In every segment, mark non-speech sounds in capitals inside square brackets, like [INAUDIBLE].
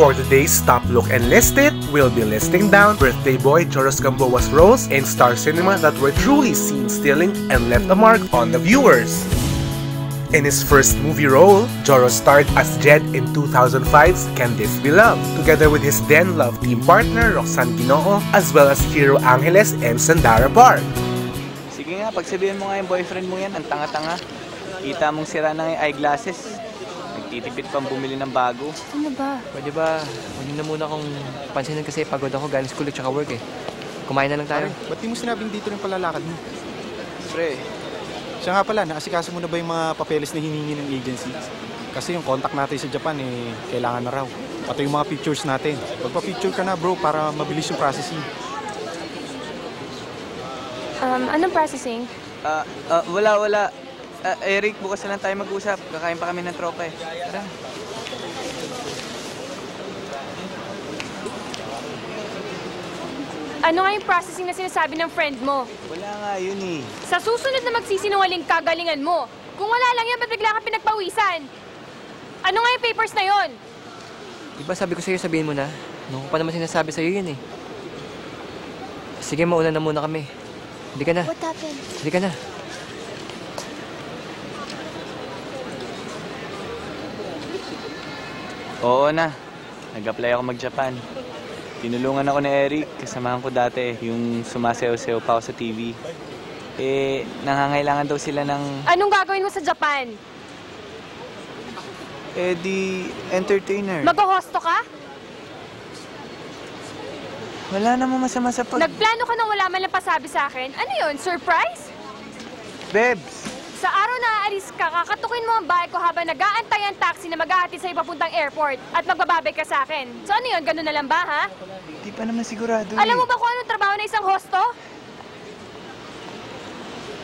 For today's top look and list it, we'll be listing down birthday boy Joros Gamboa's roles in Star Cinema that were truly scene stealing and left a mark on the viewers. In his first movie role, Joros starred as Jed in 2005's Can This Be Love, together with his then love team partner Roxanne Ginoo, as well as Hero Angeles and Sandara Park. Sige nga, pagsabihin mo nga yung boyfriend mo yan, ang tanga-tanga. Kita mong sira na yung eyeglasses. Nagtitipid pang bumili ng bago. Ano ba? Pwede ba, huwag na muna akong pansinin kasi pagod ako galing school at saka work eh. Kumain na lang tayo. Ba't di mo sinabing dito rin palalakad mo? Pre, Siya nga pala, naasikaso mo na ba yung mga papeles na hiningi ng agency? Kasi yung contact natin sa Japan, eh, kailangan na raw. Pati yung mga pictures natin. Magpa-picture ka na bro para mabilis yung processing. Um, anong processing? ah, ah, wala, wala. Ah, Eric, bukas na lang tayo mag-usap. Kakain pa kami ng tropa eh. Tara. Ano nga yung processing na sinasabi ng friend mo? Wala nga yun eh. Sa susunod na magsisinungaling kagalingan mo. Kung wala lang yan, ba't bigla ka pinagpawisan? Ano nga yung papers na yon? Di ba sabi ko sa'yo sabihin mo na? Ko pa naman sinasabi sa'yo yun eh. Sige, mauna na muna kami. Hindi ka na. What happened? Hindi ka na. Oo na. Nag-apply ako mag-Japan. Tinulungan ako ni Eric, kasamahan ko dati, yung sumasayaw-sayaw pa ako sa TV. Eh, nangangailangan daw sila ng, Anong gagawin mo sa Japan? eh di, entertainer. Mag-hosto ka? Wala namang masama sa pag... Nagplano ka nang wala man lang pasabi sa akin? Ano yun? Surprise? Bebs! Sa araw na aalis ka, kakatukin mo ang bahay ko habang nag-aantay ang taxi na mag-ahatid sa ipapuntang airport at magbababay ka sa akin. So ano yun? Ganun na lang ba, ha? Di pa naman sigurado Alam mo eh. ba kung anong trabaho na isang hosto?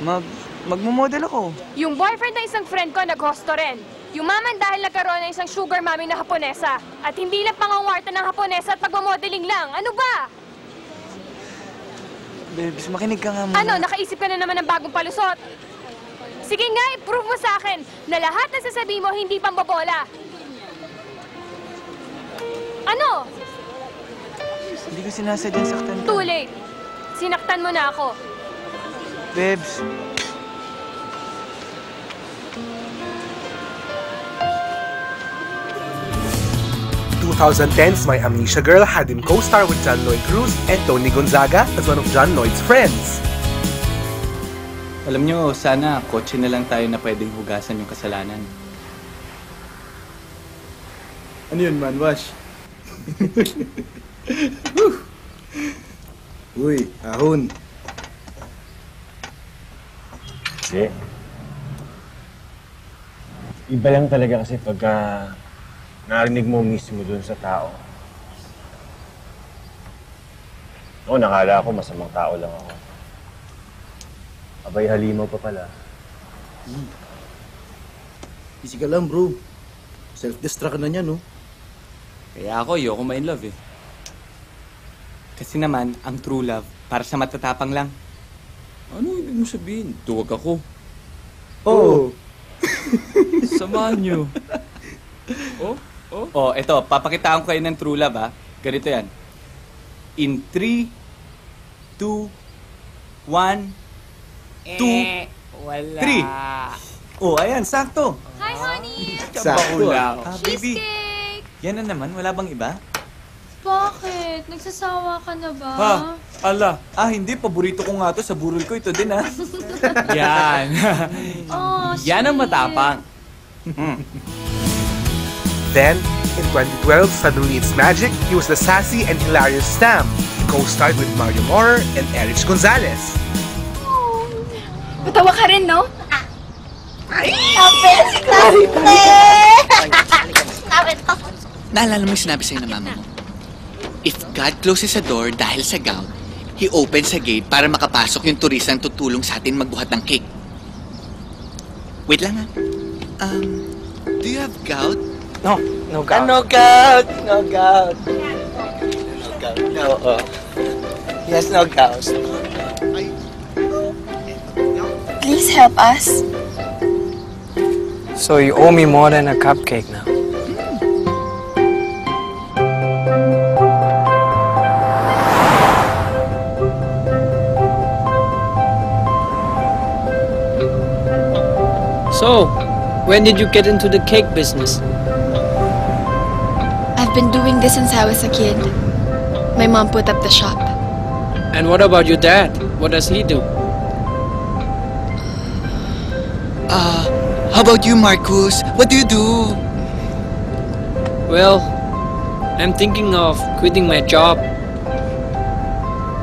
Mag... Magmumodel ako. Yung boyfriend ng isang friend ko nag-hosto rin. Yumaman dahil nagkaroon ng isang sugar mommy na Haponesa. At hindi lang pangangarta ng Haponesa at pagmamodeling lang. Ano ba? Bebs, makinig ka nga muna. Ano, nakaisip ka na naman ng bagong palusot? Sige nga, i-prove mo sa akin na lahat ng sasabihin mo hindi pambobola. Ano? Hindi ko sinasadyang saktan ka. Too late. Sinaktan mo na ako. Bebs, 2010's My Amnesia Girl had him co-star with John Lloyd Cruz and Tony Gonzaga as one of John Lloyd's friends. Alam nyo, sana kotse na lang tayo na pwedeng hugasan yung kasalanan. Ano yun man, Wash? [LAUGHS] Uy, ahon. Hindi. Iba lang talaga kasi pagka narinig mo mismo dun sa tao. Oo, nakala ko masamang tao lang ako. Abay, halimaw pa pala. Easy ka lang, bro. Self-destruct na niya, no? Kaya ako, ayoko ma-in love eh. Kasi naman, ang true love, para sa matatapang lang. Ano ibig mo sabihin? Tuwag ako. Oo. [LAUGHS] Samahan niyo. oh? Oh? Oh, eto, papakitaan ko kayo ng true love ha. Ganito yan. In 3, 2, 1, 2, 3. Oh, ayan, sakto. Hi, honey! Sakto. Ah, baby, Cheesecake! yan na naman, wala bang iba? Bakit? Nagsasawa ka na ba? Ha? Ala. Ah, hindi. Paborito ko nga to. Sa burol ko ito din, ha? [LAUGHS] Yan. Oh, Yan ang matapang. Then, in 2012, Suddenly It's Magic, he was the sassy and hilarious Stam. He co-starred with Mario Morer and Erich Gonzalez. Matawa ka rin, no? Naalala mo yung sinabi sa'yo ng mama mo? If God closes a door dahil sa gout, He opens a gate para makapasok yung turistang tutulong sa atin magbuhat ng cake. Wait lang ha. Um, do you have gout? No, no gout. no gout! No gout! No gout. No, oh. He has no gout. please help us? So you owe me more than a cupcake now. So, when did you get into the cake business? I've been doing this since I was a kid. My mom put up the shop. And what about your dad? What does he do? Uh, how about you, Marcus? What do you do? Well, I'm thinking of quitting my job.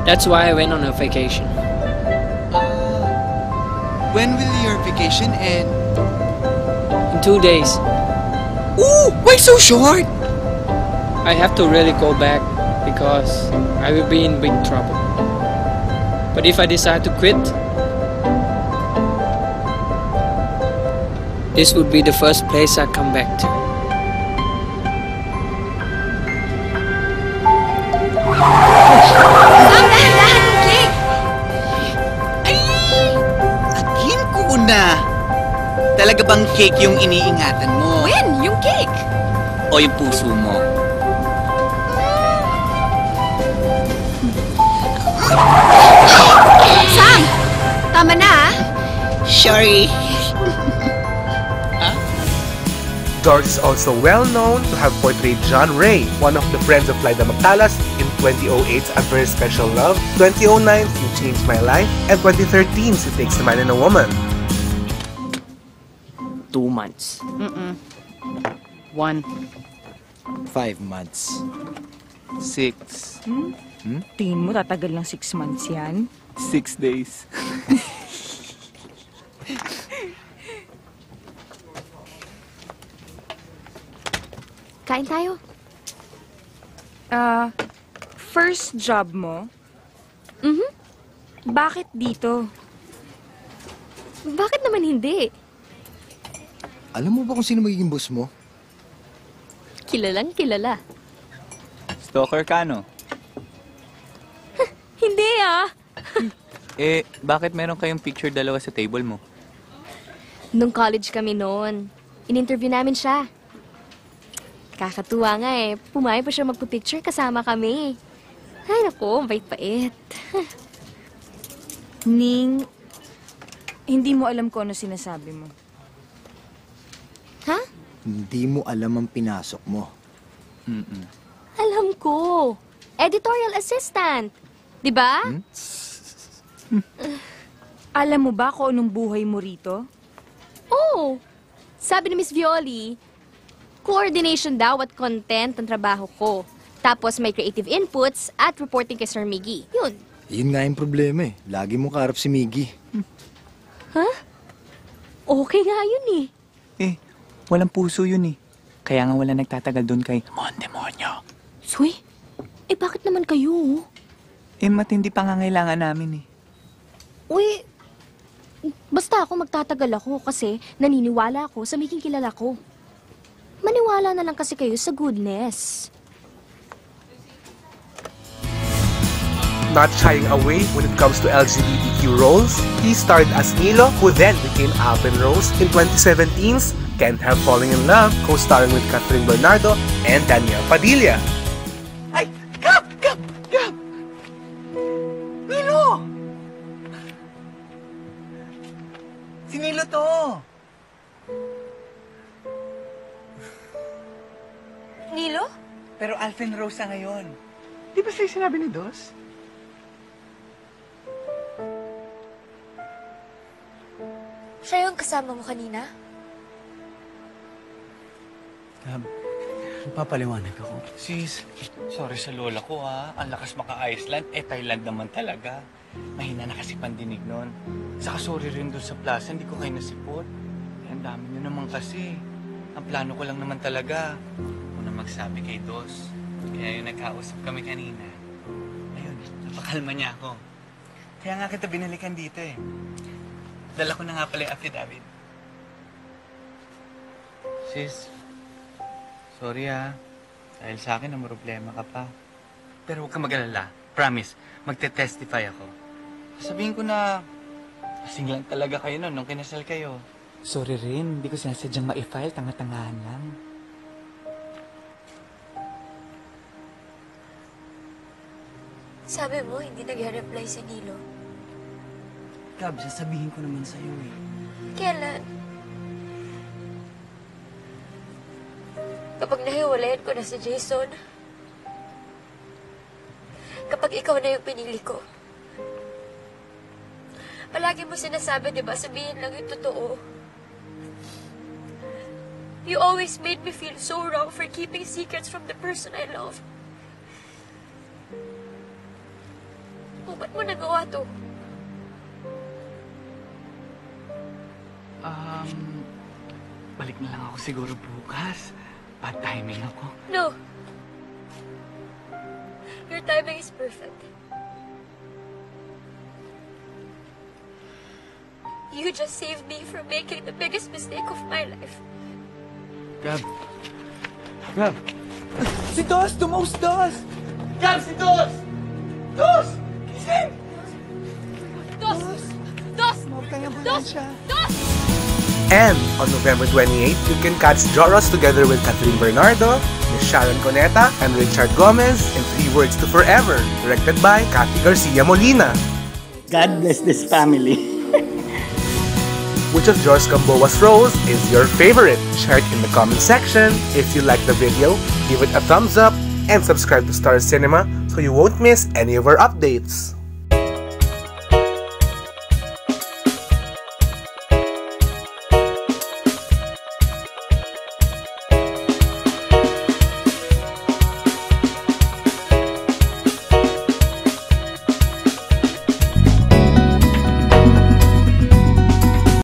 That's why I went on a vacation. When will your vacation end? In two days. Ooh, why so short? I have to really go back because I will be in big trouble. But if I decide to quit, this would be the first place I come back to. Sam, dahan-dahan yung cake! Again ko na. Talaga bang cake yung iniingatan mo? When? Yung cake! O yung puso mo? Sam! Tama na ah. Sorry. George is also well known to have portrayed John Ray, one of the friends of Lyda Magtalas, in 2008's A Very Special Love, 2009's You Changed My Life, and 2013's It Takes a Man and a Woman. Two months. Mm-mm. One. Five months. Six. Hmm? Tingin mo tatagal ng six months yan? Six days. [LAUGHS] Kain tayo. Ah, first job mo? Mhm. Bakit dito? Bakit naman hindi? Alam mo ba kung sino magiging boss mo? Kilalang kilala. Stalker ka, no? [LAUGHS] Hindi ah. [LAUGHS] Eh, bakit meron kayong picture dalawa sa table mo? Nung college kami noon, in-interview namin siya. Kakatuwa nga eh. Pumayag pa siya magpapicture kasama kami. Ay, naku, ang bait-bait. [LAUGHS] Ning, hindi mo alam kung ano sinasabi mo. Ha? Hindi mo alam ang pinasok mo. Mm-mm. Alam ko. Editorial assistant. Di ba? Alam mo ba kung anong buhay mo rito? Oo. Sabi ni Miss Violi, coordination daw at content ang trabaho ko. Tapos may creative inputs at reporting kay Sir Miggy. Yun. Yun nga yung problema eh. Lagi mo kaharap si Miggy. Ha? Okay nga yun eh. Eh, walang puso yun eh. Kaya nga wala nagtatagal doon kay Mondemonyo. Soy, eh bakit naman kayo? Eh, matindi pangangailangan namin eh. Uy, basta ako magtatagal ako kasi naniniwala ako sa maging kilala ko. Maniwala na lang kasi kayo sa goodness. Not shying away when it comes to LGBTQ roles, he starred as Nilo, who then became Alvin Rose in 2017's Can't Help Falling in Love, co-starring with Catherine Bernardo and Daniel Padilla. Pero Alvin Rose na ngayon. Di ba sa'yo sinabi ni Dos? Siya yung kasama mo kanina? Gab, papaliwanag ako. Sis, sorry sa lola ko ha. Ang lakas maka-Iceland, eh Thailand naman talaga. Mahina na kasi pandinig nun. Saka sorry rin doon sa plaza, hindi ko kayo nasipot. Eh, ang dami nyo naman kasi. Ang plano ko lang naman talaga. Una magsabi kay Dos. Kaya yung nagkausap kami kanina. Ayun, napakalma niya ako. Kaya nga kita binalikan dito eh. Dala ko na nga pala yung affidavit. Sis, sorry ah. Dahil sa akin, ang problema ka pa. Pero huwag ka mag-alala. Promise, magte-testify ako. Sabihin ko na, kasing lang talaga kayo nun nung kinasal kayo. Sorry rin, hindi ko sinasadyang ma-file, tanga-tangahan lang. Sabi mo, hindi nag-reply si Nilo. Gab, sasabihin ko naman sa'yo eh. Kailan? Kapag nahiwalayan ko na si Jason, kapag ikaw na yung pinili ko, palagi mo sinasabi, di ba, sabihin lang yung totoo. You always made me feel so wrong for keeping secrets from the person I love. Mo nagawa to? Um, balik na lang ako siguro bukas. Bad timing ako. No. Your timing is perfect. You just saved me from making the biggest mistake of my life. Gab. Gab. Si Dos! Dumos Dos! Gab, si Dos! Dos! Dos! Dos! And on November 28, you can catch Joros together with Catherine Bernardo, Miss Sharon Coneta, and Richard Gomez in Three Words to Forever, directed by Cathy Garcia Molina. God bless this family. Which of Joros Gamboa's roles is your favorite? Share it in the comment section. If you like the video, give it a thumbs up and subscribe to Star Cinema so you won't miss any of our updates.